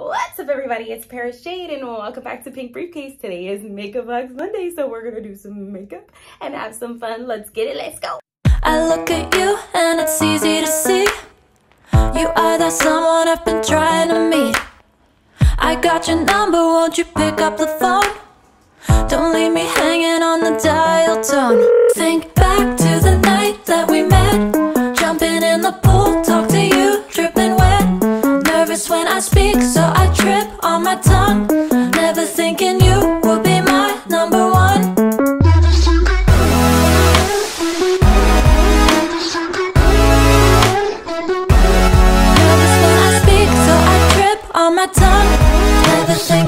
What's up everybody, it's Paris Jade and welcome back to Pink Briefcase. Today is Makeup Vlogs Monday, so we're gonna do some makeup and have some fun. Let's get it, let's go. I look at you and it's easy to see You are that someone I've been trying to meet I got your number, won't you pick up the phone? Don't leave me hanging on the dial tone Think back to the night that we met Jumping in the pool, talk to you speak, so I trip on my tongue. Never thinking you would be my number one. Nervous when I speak, so I trip on my tongue. Never thinking.